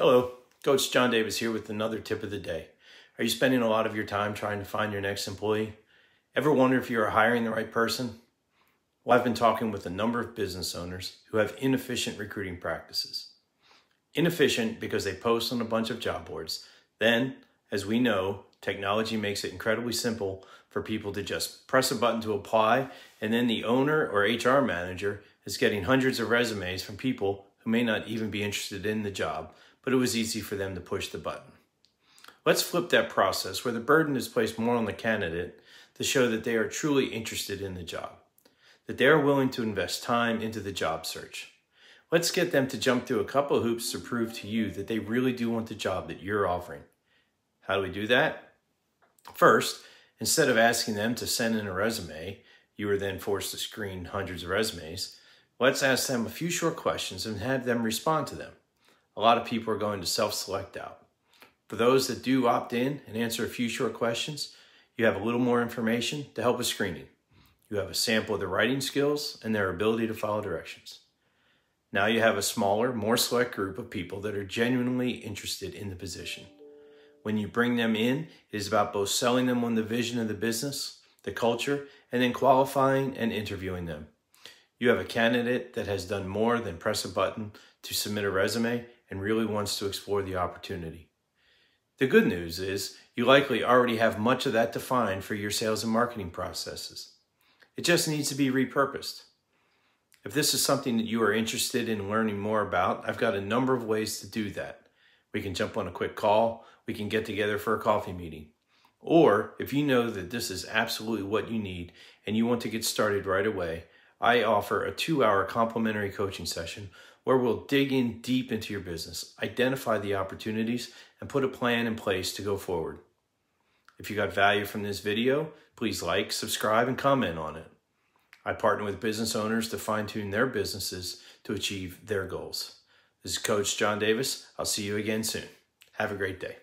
Hello, Coach John Davis here with another tip of the day. Are you spending a lot of your time trying to find your next employee? Ever wonder if you are hiring the right person? Well, I've been talking with a number of business owners who have inefficient recruiting practices. Inefficient because they post on a bunch of job boards. Then, as we know, technology makes it incredibly simple for people to just press a button to apply, and then the owner or HR manager is getting hundreds of resumes from people who may not even be interested in the job, but it was easy for them to push the button. Let's flip that process where the burden is placed more on the candidate to show that they are truly interested in the job, that they are willing to invest time into the job search. Let's get them to jump through a couple hoops to prove to you that they really do want the job that you're offering. How do we do that? First, instead of asking them to send in a resume, you are then forced to screen hundreds of resumes. Let's ask them a few short questions and have them respond to them. A lot of people are going to self select out. For those that do opt in and answer a few short questions, you have a little more information to help with screening. You have a sample of their writing skills and their ability to follow directions. Now you have a smaller, more select group of people that are genuinely interested in the position. When you bring them in, it is about both selling them on the vision of the business, the culture, and then qualifying and interviewing them. You have a candidate that has done more than press a button to submit a resume and really wants to explore the opportunity. The good news is you likely already have much of that defined for your sales and marketing processes. It just needs to be repurposed. If this is something that you are interested in learning more about, I've got a number of ways to do that. We can jump on a quick call, we can get together for a coffee meeting. Or if you know that this is absolutely what you need and you want to get started right away, I offer a two hour complimentary coaching session where we'll dig in deep into your business, identify the opportunities, and put a plan in place to go forward. If you got value from this video, please like, subscribe, and comment on it. I partner with business owners to fine tune their businesses to achieve their goals. This is Coach John Davis. I'll see you again soon. Have a great day.